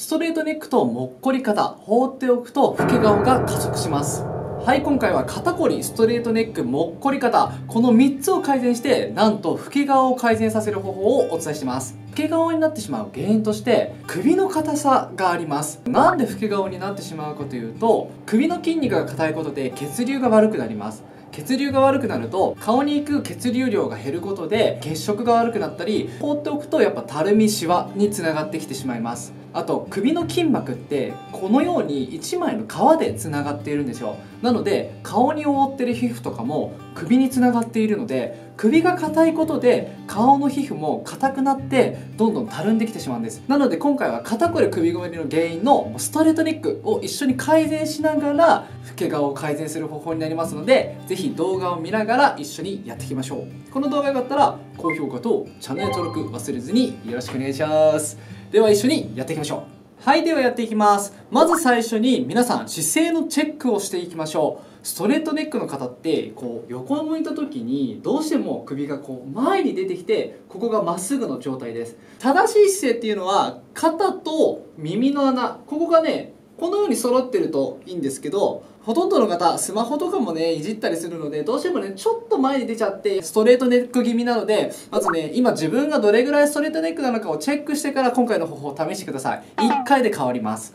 ストレートネックともっこり肩放っておくと老け顔が加速します。はい今回は肩こりストレートネックもっこり肩この3つを改善してなんと老け顔を改善させる方法をお伝えします。老け顔になってしまう原因として首の硬さがあります。なんで老け顔になってしまうかというと首の筋肉が硬いことで血流が悪くなります。血流が悪くなると顔に行く血流量が減ることで血色が悪くなったり放っておくとやっぱたるみシワにつながってきてしまいます。あと首の筋膜ってこのように1枚の皮でつながっているんですよ。なので顔に覆ってる皮膚とかも首につながっているので首が硬いことで顔の皮膚も硬くなってどんどんたるんできてしまうんです。なので今回は肩こり首こりの原因のストレートネックを一緒に改善しながら老け顔を改善する方法になりますので是非動画を見ながら一緒にやっていきましょう。この動画がよかったら高評価とチャンネル登録忘れずによろしくお願いします。では一緒にやっていきましょう。はいではやっていきます。まず最初に皆さん姿勢のチェックをしていきましょう。ストレートネックの方ってこう横を向いた時にどうしても首がこう前に出てきてここがまっすぐの状態です。正しい姿勢っていうのは肩と耳の穴。ここがねこのように揃ってるといいんですけどほとんどの方スマホとかもねいじったりするのでどうしてもねちょっと前に出ちゃってストレートネック気味なのでまずね今自分がどれぐらいストレートネックなのかをチェックしてから今回の方法を試してください。1回で変わります。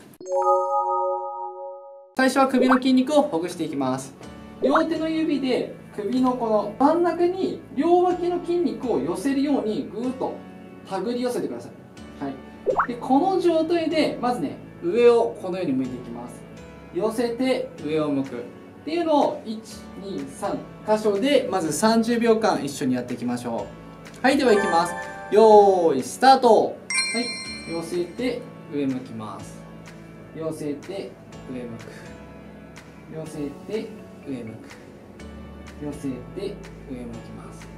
最初は首の筋肉をほぐしていきます。両手の指で首のこの真ん中に両脇の筋肉を寄せるようにぐーっと手繰り寄せてください、はい、でこの状態でまずね上をこのように向いていきます。寄せて上を向く。っていうのを123箇所でまず30秒間一緒にやっていきましょう。はいではいきます。よーいスタート。はい。寄せて上向きます。寄せて上向く。寄せて上向く寄せて上向きます。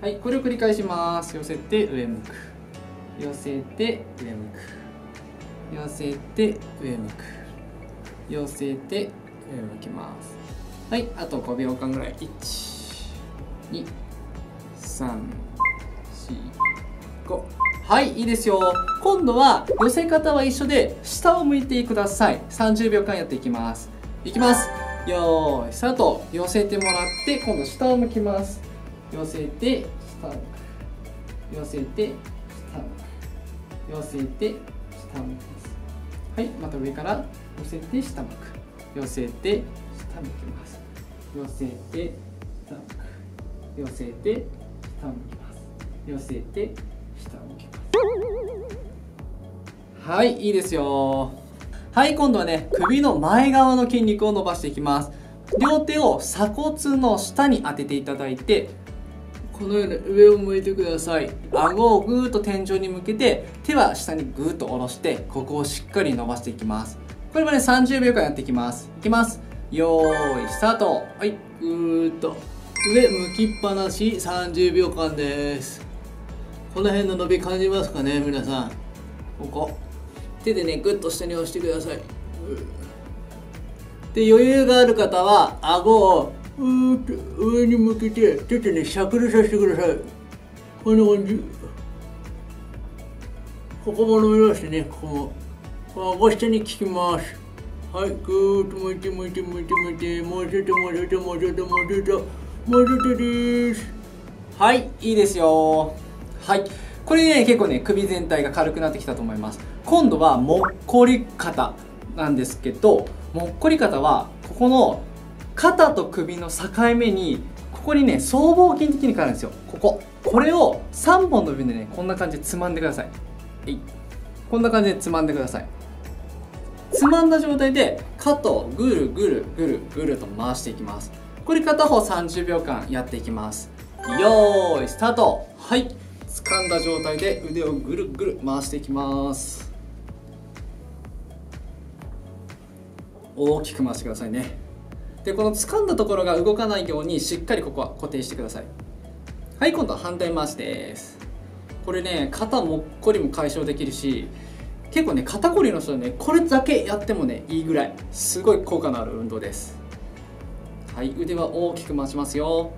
はい。これを繰り返します。寄せて上向く。寄せて上向く寄せて上向く寄せて上向きます。はい。あと5秒間ぐらい。12345はいいいですよ。今度は寄せ方は一緒で下を向いてください。30秒間やっていきます。いきます。よーいスタート。寄せてもらって今度下を向きます。寄せて下を向く。寄せて下向く。寄せて下向くはいまた上から寄せて下向く。寄せて下向きます。寄せて下向く。寄せて下向きます。寄せて下向きます。はいいいですよ。はい今度はね首の前側の筋肉を伸ばしていきます。両手を鎖骨の下に当てていただいてこのように上を向いてください。顎をぐーっと天井に向けて手は下にぐーっと下ろしてここをしっかり伸ばしていきます。これまで30秒間やっていきます。いきます。よーいスタート。はいぐーっと上向きっぱなし30秒間です。この辺の伸び感じますかね皆さん。ここ。手でねグッと下に押してください。で余裕がある方は顎をうーっと上に向けてちょっとねしゃくるさせてください。こんな感じ。ここも伸びましてねここも。こ顎下に効きます。はいぐーっと向いて向いて向いて向いてもうちょっともうちょっともうちょっともうちょっともうちょっとです。はいいいですよ。はい。これね結構ね首全体が軽くなってきたと思います。今度はもっこり肩なんですけどもっこり肩はここの肩と首の境目にここにね僧帽筋的に変わるんですよ。ここ。これを3本の指でねこんな感じでつまんでください。はい。こんな感じでつまんでください。つまんだ状態で肩をぐるぐるぐるぐると回していきます。これ片方30秒間やっていきます。よーいスタート。はい。掴んだ状態で腕をぐるぐる回していきます。大きく回してくださいね。でこの掴んだところが動かないようにしっかりここは固定してください。はい今度は反対回しです。これね肩もっこりも解消できるし結構ね肩こりの人はねこれだけやってもねいいぐらいすごい効果のある運動です。はい腕は大きく回しますよ。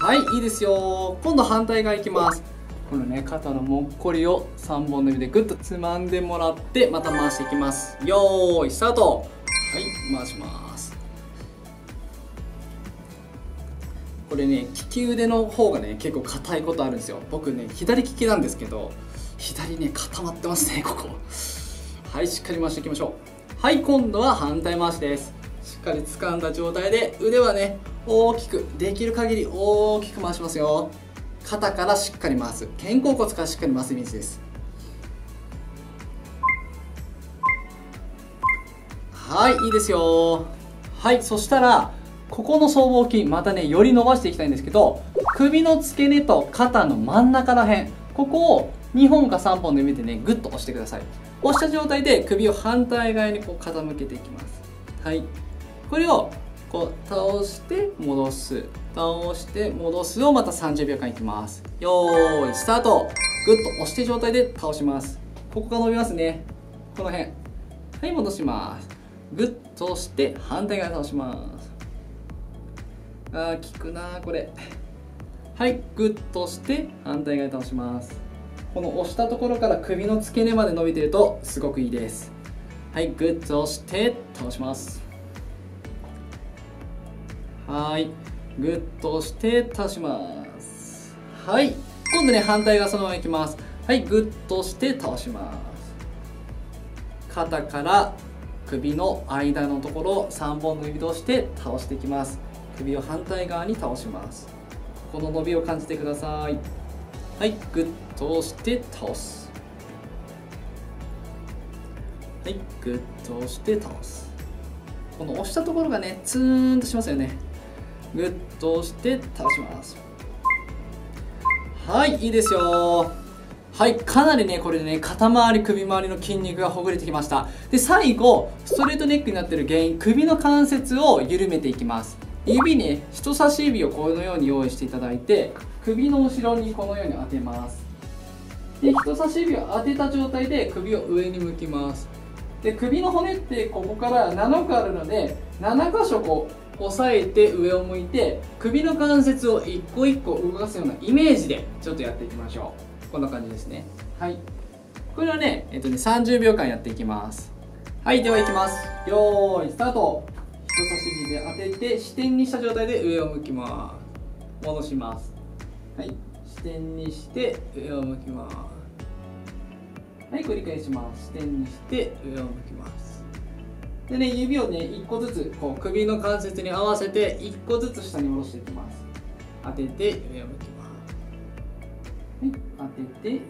はいいいですよ。今度反対側いきます。このね肩のもっこりを3本の指でグッとつまんでもらってまた回していきます。よーいスタート。はい回します。これね利き腕の方がね結構硬いことあるんですよ。僕ね左利きなんですけど左ね固まってますね ここ。はいしっかり回していきましょう。はい今度は反対回しです。しっかり掴んだ状態で腕はね大きくできる限り大きく回しますよ。肩からしっかり回す。肩甲骨からしっかり回すイメージです。はいいいですよ。はいそしたらここの僧帽筋またねより伸ばしていきたいんですけど首の付け根と肩の真ん中ら辺ここを2本か3本で見てねグッと押してください。押した状態で首を反対側にこう傾けていきます。はい。これをこう倒して戻す。倒して戻すをまた30秒間いきます。よーいスタート。グッと押して状態で倒します。ここが伸びますね。この辺。はい戻します。グッと押して反対側倒します。あー効くなこれ。はいグッと押して反対側倒します。この押したところから首の付け根まで伸びてるとすごくいいです。はいグッと押して倒します。はい。グッと押して倒します。はい。今度ね反対側そのままいきます。はいグッと押して倒します。肩から首の間のところ3本の指として倒していきます。首を反対側に倒します。この伸びを感じてください。はいグッと押して倒す。はいグッと押して倒す。この押したところがねツーンとしますよね。グッと押して倒します。はいいいですよ。はいかなりねこれでね肩周り首周りの筋肉がほぐれてきました。で最後ストレートネックになってる原因首の関節を緩めていきます。指ね人差し指をこのように用意していただいて首の後ろにこのように当てます。で人差し指を当てた状態で首を上に向きます。で首の骨ってここから7個あるので7箇所こう押さえて上を向いて首の関節を一個一個動かすようなイメージでちょっとやっていきましょう。こんな感じですね。はい。これはねえっとね30秒間やっていきます。はいではいきます。よーいスタート。人差し指で当てて支点にした状態で上を向きます戻します。はい。支点にして上を向きます。はい繰り返します。支点にして上を向きます。でね指をね1個ずつこう首の関節に合わせて1個ずつ下に下ろしていきます。当てて上を向きます。はい当てて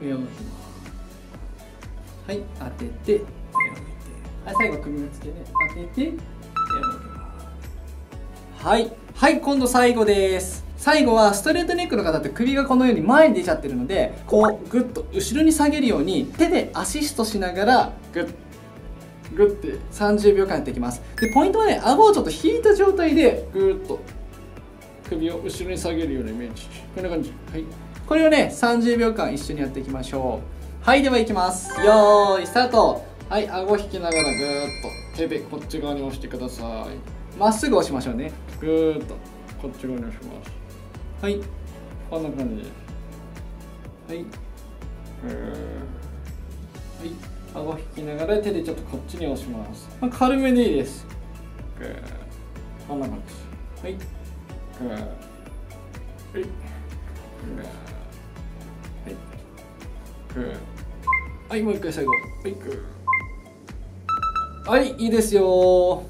上を向きます。はい当てて上を向いて。はい最後首の付け根当てて上を向きます。はいはい今度最後です。最後はストレートネックの方って首がこのように前に出ちゃってるのでこうグッと後ろに下げるように手でアシストしながらグッグッて30秒間やっていきます。でポイントはね顎をちょっと引いた状態でグッと首を後ろに下げるようなイメージ。こんな感じ。はい。これをね30秒間一緒にやっていきましょう。はいではいきます。よーいスタート。はい顎引きながらグーッと手でこっち側に押してください。まっすぐ押しましょうね。グーッとこっち側に押します。はい。こんな感じ。ですはいはい。顎引きながら手でちょっとこっちに押します、まあ、軽めでいいです。グー。こんな感じ。はい。グー。はい。グー。はい。グー。はいもう一回最後。はい。グー。はいいいですよ。お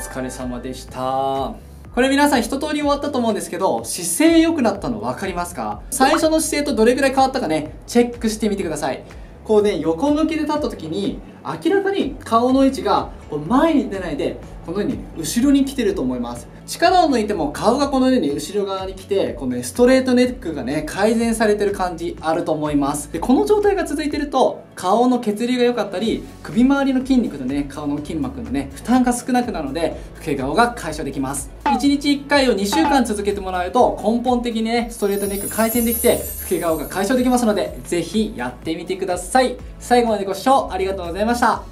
疲れ様でした。これ皆さん一通り終わったと思うんですけど姿勢良くなったの分かりますか？最初の姿勢とどれぐらい変わったかねチェックしてみてくださいこうね横向きで立った時に明らかに顔の位置がこう前に出ないでこのように後ろに来てると思います。力を抜いても顔がこのように後ろ側に来てこの、ね、ストレートネックがね改善されてる感じあると思います。でこの状態が続いてると顔の血流が良かったり首周りの筋肉とね顔の筋膜のね負担が少なくなるので老け顔が解消できます。1日1回を2週間続けてもらうと根本的にねストレートネック改善できて老け顔が解消できますのでぜひやってみてください。最後までご視聴ありがとうございました。